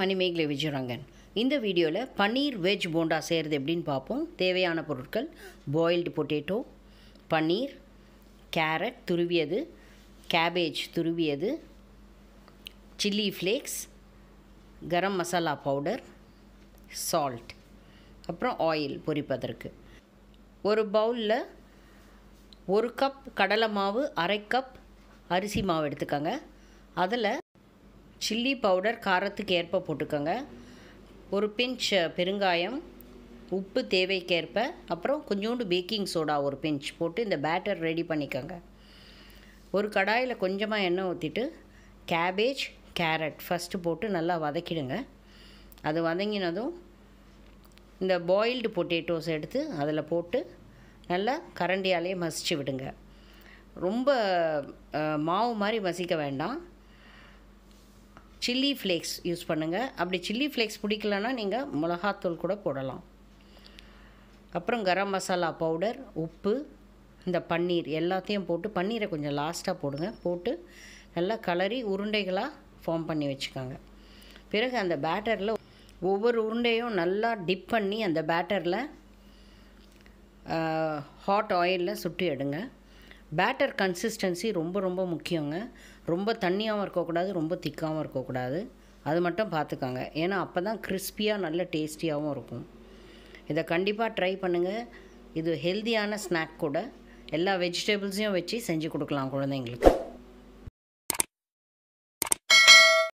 மணிமேகலை விஜயரங்கன் இந்த வீடியோவில் பன்னீர் வெஜ் போண்டா செய்கிறது எப்படின்னு பார்ப்போம். தேவையான பொருட்கள் பாயில்டு பொட்டேட்டோ பன்னீர் கேரட் துருவியது cabbage துருவியது chilli flakes garam masala powder salt அப்புறம் ஆயில் பொரிப்பதற்கு. ஒரு பவுலில் ஒரு கப் கடலை மாவு அரை கப் அரிசி மாவு எடுத்துக்கோங்க. அதில் சில்லி பவுடர் காரத்துக்கு ஏற்ப போட்டுக்கோங்க. ஒரு பிஞ்ச் பெருங்காயம் உப்பு தேவைக்கேற்ப அப்புறம் கொஞ்சோண்டு பேக்கிங் சோடா ஒரு பிஞ்ச் போட்டு இந்த பேட்டர் ரெடி பண்ணிக்கோங்க. ஒரு கடாயில் கொஞ்சமாக எண்ணெய் ஊற்றிட்டு கேபேஜ் கேரட் ஃபஸ்ட்டு போட்டு நல்லா வதக்கிடுங்க. அது வதங்கினதும் இந்த பாயில்டு பொட்டேட்டோஸ் எடுத்து அதில் போட்டு நல்லா கரண்டியாலே மசிச்சு விடுங்க. ரொம்ப மாவு மாதிரி மசிக்க வேண்டாம். சில்லி ஃப்ளேக்ஸ் யூஸ் பண்ணுங்கள் அப்படி சில்லி ஃப்ளேக்ஸ் பிடிக்கலன்னா நீங்கள் மிளகாத்தூள் கூட போடலாம். அப்புறம் கரம் மசாலா பவுடர் உப்பு இந்த பன்னீர் எல்லாத்தையும் போட்டு பன்னீரை கொஞ்சம் லாஸ்ட்டாக போடுங்க. போட்டு நல்லா கலரி உருண்டைகளாக ஃபார்ம் பண்ணி வச்சுக்கோங்க. பிறகு அந்த பேட்டரில் ஒவ்வொரு உருண்டையும் நல்லா டிப் பண்ணி அந்த பேட்டரில் ஹாட் ஆயிலில் சுட்டு எடுங்க. பேட்டர் கன்சிஸ்டன்சி ரொம்ப ரொம்ப முக்கியங்க. ரொம்ப தண்ணியாகவும் இருக்கக்கூடாது ரொம்ப திக்காகவும் இருக்கக்கூடாது. அது மட்டும் பார்த்துக்கோங்க. ஏன்னா அப்போ தான் கிறிஸ்பியாக நல்ல டேஸ்டியாகவும் இருக்கும். இதை கண்டிப்பாக ட்ரை பண்ணுங்கள் இது ஹெல்தியான ஸ்நாக் கூட. எல்லா வெஜிடபிள்ஸையும் வச்சு செஞ்சு கொடுக்கலாம் குழந்தைங்களுக்கு.